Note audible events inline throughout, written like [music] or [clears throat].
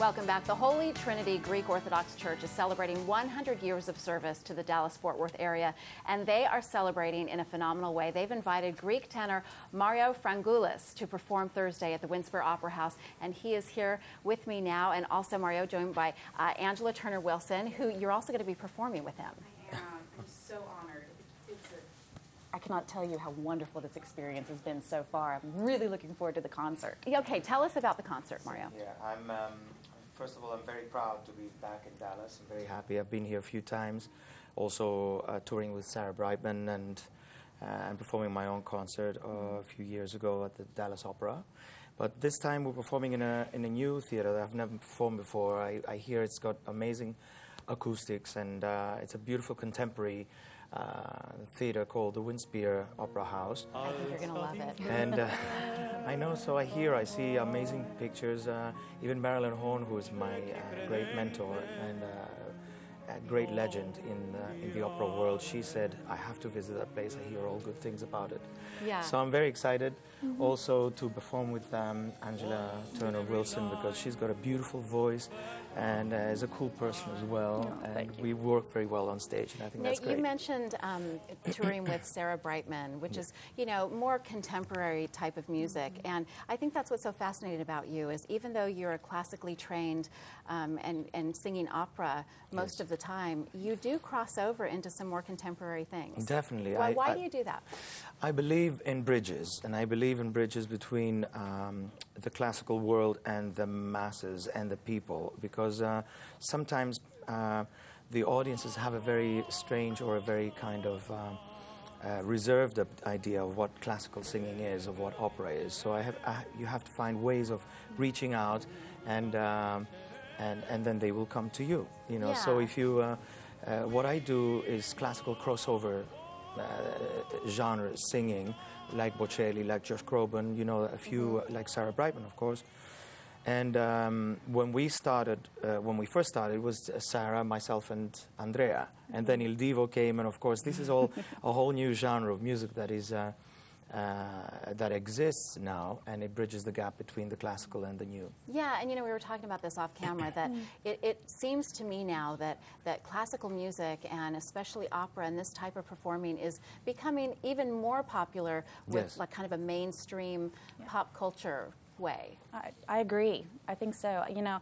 Welcome back. The Holy Trinity Greek Orthodox Church is celebrating 100 years of service to the Dallas Fort Worth area, and they are celebrating in a phenomenal way. They've invited Greek tenor Mario Frangoulis to perform Thursday at the Winspear Opera House, and he is here with me now. And also, Mario, joined by uh, Angela Turner Wilson, who you're also going to be performing with him. I am. I'm so honored. It's a I cannot tell you how wonderful this experience has been so far. I'm really looking forward to the concert. Okay, tell us about the concert, Mario. Yeah, I'm. Um, first of all, I'm very proud to be back in Dallas. I'm very happy. I've been here a few times, also uh, touring with Sarah Brightman and uh, and performing my own concert uh, a few years ago at the Dallas Opera. But this time we're performing in a in a new theater that I've never performed before. I, I hear it's got amazing acoustics and uh, it's a beautiful contemporary. Uh, theater called the Winspear Opera House. I think you're going to love it. And uh, [laughs] I know, so I hear, I see amazing pictures. Uh, even Marilyn Horne, who is my uh, great mentor and uh, a great legend in, uh, in the opera world, she said, I have to visit that place. I hear all good things about it. Yeah. So I'm very excited also to perform with um, Angela Turner Wilson because she's got a beautiful voice and uh, is a cool person as well. and thank you. we work very well on stage, and I think Now, that's great. you mentioned um, touring with [coughs] Sarah Brightman, which is, you know, more contemporary type of music. And I think that's what's so fascinating about you is even though you're classically trained um, and, and singing opera most Yes. of the time, you do cross over into some more contemporary things. Definitely. Why, I- why I- do you do that? I believe in bridges, and I believe in bridges between um, the classical world and the masses and the people, because uh, sometimes uh, the audiences have a very strange or a very kind of um, uh, reserved idea of what classical singing is, of what opera is. So I have, I, you have to find ways of reaching out, and um, and and then they will come to you. You know. So if you, uh, uh, what I do is classical crossover uh, genre singing, like Bocelli, like Josh Groban, you know, a few like Sarah Brightman, of course. And um, when we started, uh, when we first started, it was uh, Sarah, myself, and Andrea. And then Il Divo came, and of course, this is all [laughs] a whole new genre of music that is uh, uh, that exists now, and it bridges the gap between the classical and the new. Yeah, and you know, we were talking about this off camera that [clears throat] it, it seems to me now that, that classical music and especially opera and this type of performing is becoming even more popular with Yes. like kind of a mainstream pop culture way. I, I agree. I think so. You know,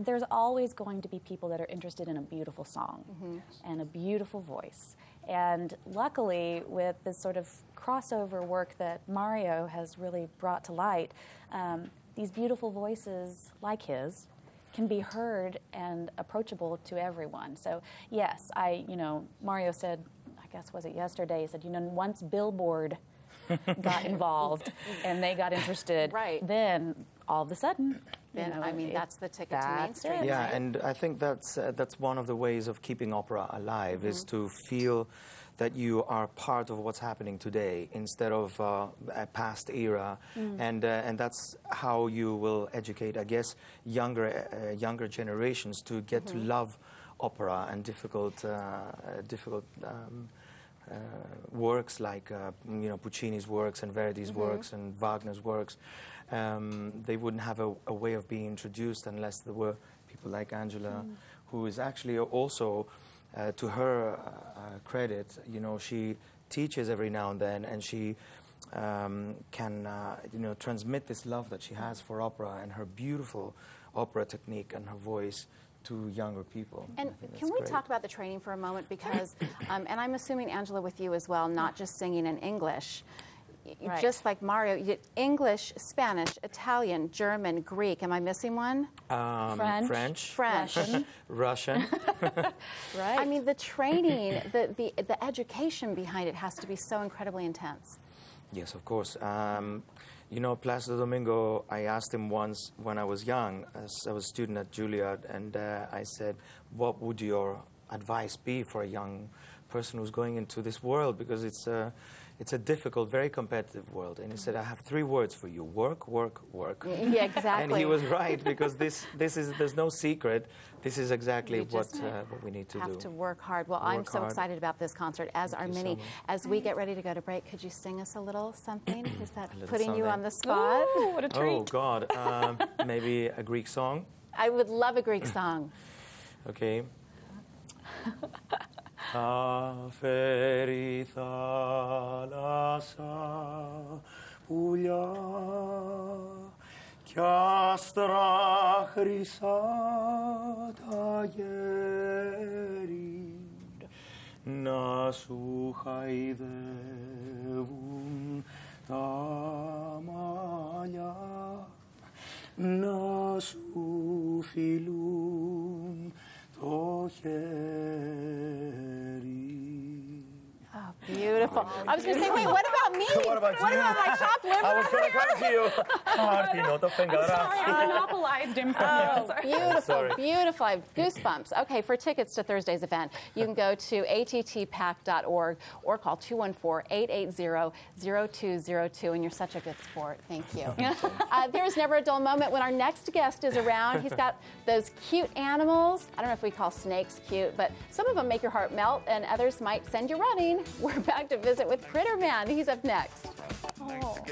there's always going to be people that are interested in a beautiful song and a beautiful voice. And luckily, with this sort of crossover work that Mario has really brought to light, um, these beautiful voices like his can be heard and approachable to everyone. So, yes, I, you know, Mario said, I guess was it yesterday, he said, you know, once Billboard [laughs] got involved and they got interested, Right. then all of a sudden, Then, you know, I mean, it- that's the ticket to that's mainstream. it. Yeah, right? and I think that's uh, that's one of the ways of keeping opera alive is to feel that you are part of what's happening today instead of uh, a past era, and uh, and that's how you will educate, I guess, younger uh, younger generations to get to love opera and difficult uh, uh, difficult. Um, uh, works like uh, you know Puccini's works and Verdi's works and Wagner's works, um, they wouldn't have a, a way of being introduced unless there were people like Angela, who is actually also, uh, to her uh, uh, credit, you know, she teaches every now and then, and she um, can uh, you know transmit this love that she has for opera and her beautiful opera technique and her voice to younger people. And can we great. talk about the training for a moment? Because, um, and I'm assuming Angela with you as well, not just singing in English. Right. Just like Mario, you did English, Spanish, Italian, German, Greek. Am I missing one? Um, French. French, French. Russian. [laughs] Russian. [laughs] right? I mean, the training, the, the, the education behind it has to be so incredibly intense. Yes, of course. Um, you know, Placido Domingo, I asked him once when I was young, as I was a student at Juilliard, and uh, I said, What would your advice be for a young person who's going into this world? Because it's a, it's a difficult, very competitive world. And he said, I have three words for you work, work, work. Yeah, exactly. And he was right, because this, this is, there's no secret. This is exactly what, uh, what we need to have do. Have to work hard. Well, I'm so hard. excited about this concert, as Thank are you so as we get ready to go to break, could you sing us a little something? [clears throat] Is that little putting you on the spot? Ooh, what a treat. Oh, God. Um, [laughs] maybe a Greek song? I would love a Greek song. [clears throat] Okay. [laughs] Θα φέρει θάλασσα πουλιά κι άστρα χρυσά τα γέρι να σου χαϊδεύουν τα μαλλιά να σου φιλούν το χέρι. Beautiful. Oh, I was going to say, wait, what about me? [laughs] what about you? What about my chopped liver? I was going to come to you. [laughs] I'm sorry, I monopolized him. Oh, beautiful, [laughs] beautiful. Goosebumps. Okay, for tickets to Thursday's event, you can go to attpac.org or call 214-880-0202. And you're such a good sport. Thank you. uh, there's never a dull moment when our next guest is around. He's got those cute animals. I don't know if we call snakes cute, but some of them make your heart melt and others might send you running. We're [laughs] back to visit with Critter Man. He's up next. Oh.